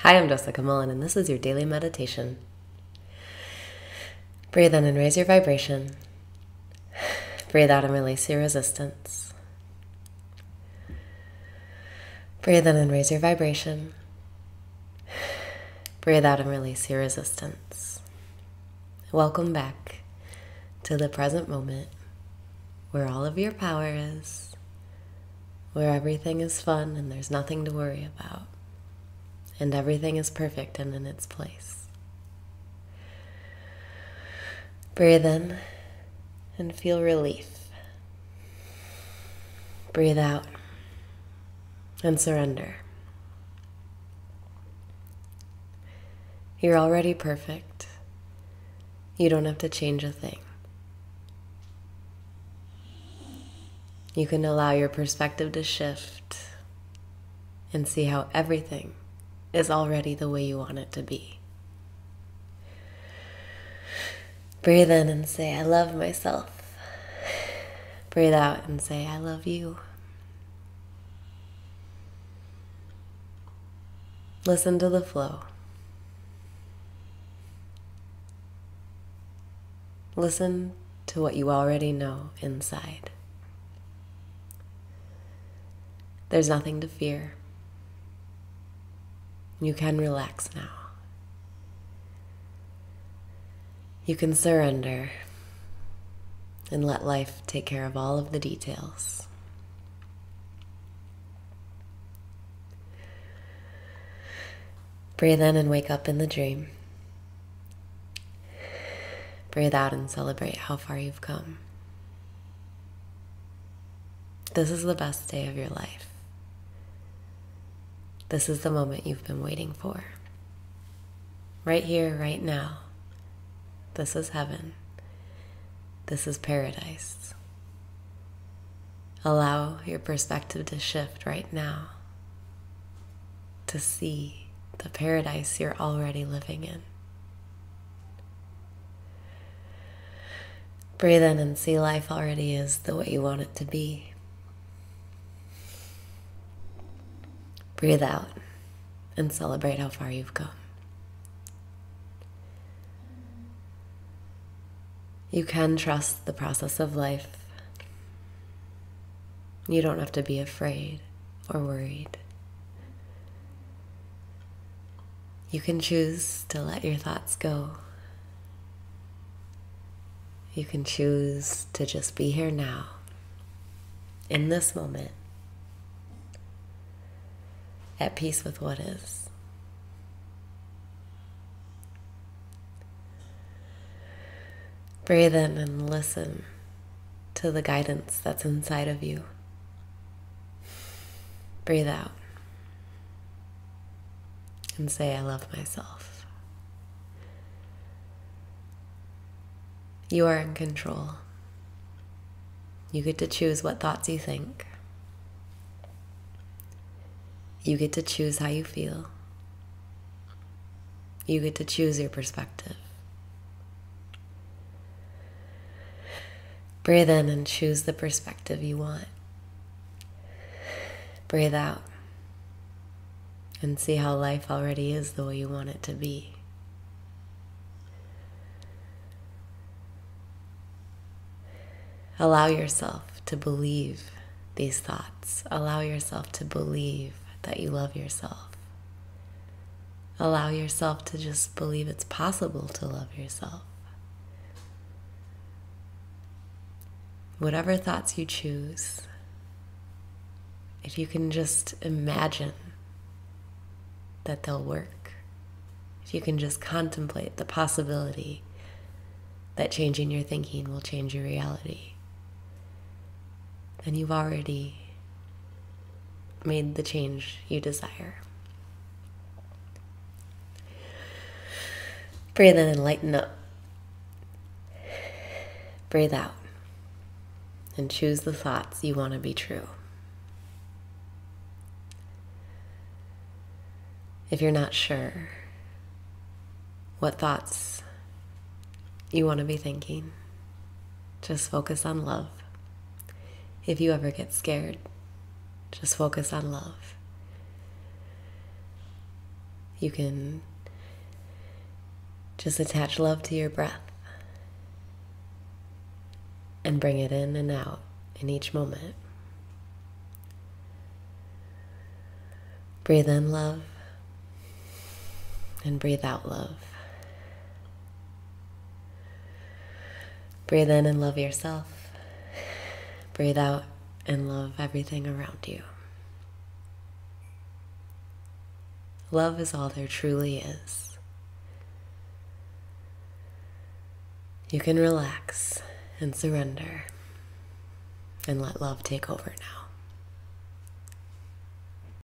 Hi, I'm Jessica Mullen, and this is your daily meditation. Breathe in and raise your vibration. Breathe out and release your resistance. Breathe in and raise your vibration. Breathe out and release your resistance. Welcome back to the present moment where all of your power is, where everything is fun and there's nothing to worry about, and everything is perfect and in its place. Breathe in and feel relief. Breathe out and surrender. You're already perfect. You don't have to change a thing. You can allow your perspective to shift and see how everything is already the way you want it to be. Breathe in and say, I love myself. Breathe out and say, I love you. Listen to the flow. Listen to what you already know inside. There's nothing to fear. You can relax now. You can surrender and let life take care of all of the details. Breathe in and wake up in the dream. Breathe out and celebrate how far you've come. This is the best day of your life. This is the moment you've been waiting for. Right here, right now. This is heaven. This is paradise. Allow your perspective to shift right now to see the paradise you're already living in. Breathe in and see life already is the way you want it to be. Breathe out and celebrate how far you've come. You can trust the process of life. You don't have to be afraid or worried. You can choose to let your thoughts go. You can choose to just be here now, in this moment at peace with what is. Breathe in and listen to the guidance that's inside of you. Breathe out and say, I love myself. You are in control. You get to choose what thoughts you think. You get to choose how you feel. You get to choose your perspective. Breathe in and choose the perspective you want. Breathe out and see how life already is the way you want it to be. Allow yourself to believe these thoughts. Allow yourself to believe that you love yourself. Allow yourself to just believe it's possible to love yourself. Whatever thoughts you choose, if you can just imagine that they'll work, if you can just contemplate the possibility that changing your thinking will change your reality, then you've already made the change you desire. Breathe in and lighten up. Breathe out and choose the thoughts you want to be true. If you're not sure what thoughts you want to be thinking, just focus on love. If you ever get scared, just focus on love. You can just attach love to your breath and bring it in and out in each moment. Breathe in love and breathe out love. Breathe in and love yourself. Breathe out and love everything around you. Love is all there truly is. You can relax and surrender and let love take over.